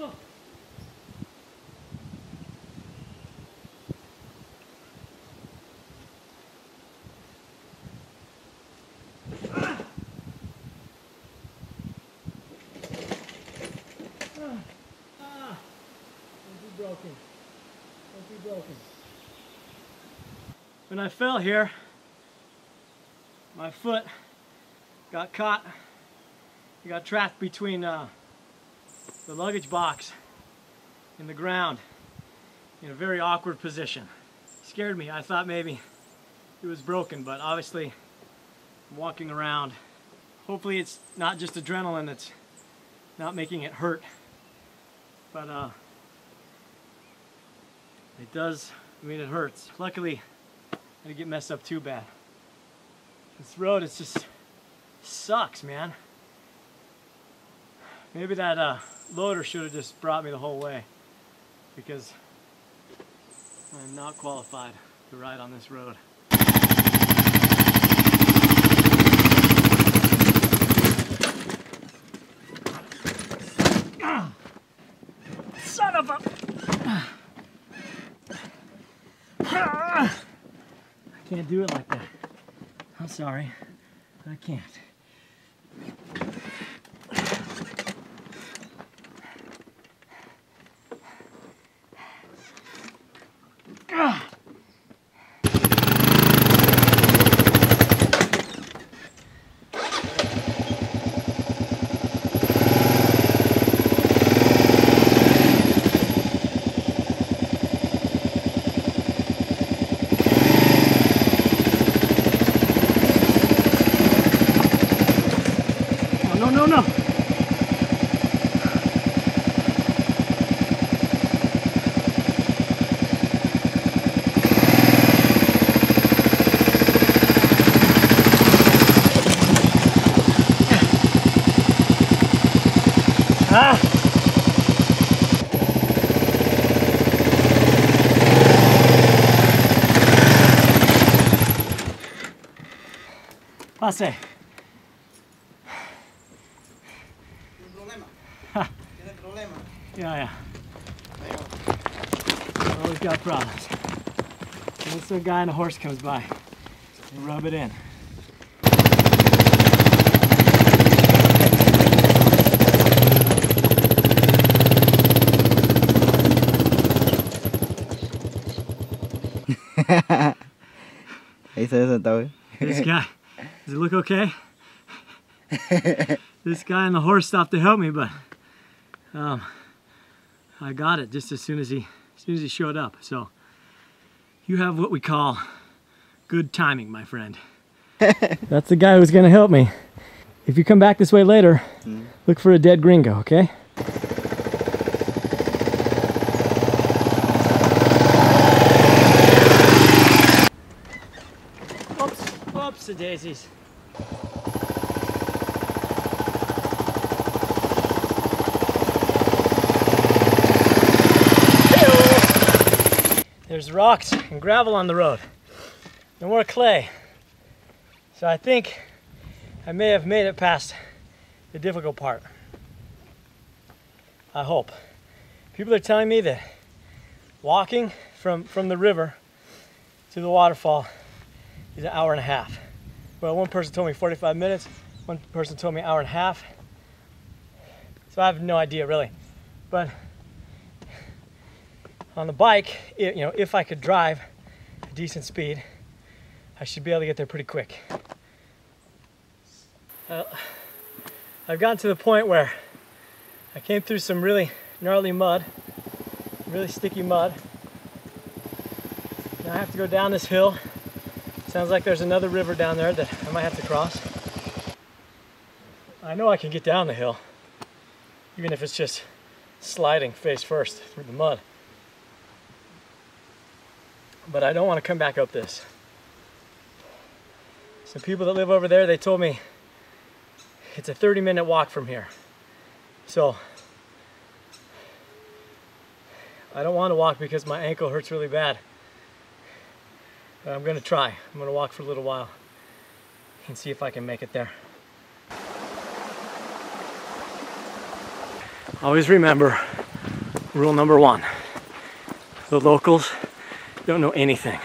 Ah. Ah. Don't be broken. Don't be broken. When I fell here, my foot got caught, got trapped between uh, the luggage box in the ground in a very awkward position. scared me. I thought maybe it was broken, but obviously I'm walking around. Hopefully it's not just adrenaline that's not making it hurt. But uh, it does, I mean it hurts. Luckily, I didn't get messed up too bad. This road, it's just, sucks, man. Maybe that uh, loader should have just brought me the whole way because I'm not qualified to ride on this road. Son of a... I can't do it like that. I'm sorry, but I can't. No, no, no. Ah! Pase. problema. Ha. Tiene problema. Yeah, yeah. Always got problems. Once a guy on a horse comes by, rub it in. Ý xưa rồi tôi This guy, does it look okay? this guy on the horse stopped to help me, but um, I got it just as soon as he, as soon as he showed up. So you have what we call good timing, my friend. That's the guy who's gonna help me. If you come back this way later, look for a dead gringo, okay? Oops, oops, the daisies. There's rocks and gravel on the road. No more clay. So I think I may have made it past the difficult part. I hope. People are telling me that walking from, from the river to the waterfall is an hour and a half. Well, one person told me 45 minutes, one person told me an hour and a half. So I have no idea really. But on the bike, i you know, if I could drive a decent speed, I should be able to get there pretty quick. Uh, I've gotten to the point where I came through some really gnarly mud, really sticky mud. Now I have to go down this hill. Sounds like there's another river down there that I might have to cross. I know I can get down the hill, even if it's just sliding face first through the mud. But I don't want to come back up this. Some people that live over there, they told me it's a 30 minute walk from here. So I don't want to walk because my ankle hurts really bad. But I'm going to try. I'm to walk for a little while and see if I can make it there. Always remember rule number one. The locals don't know anything.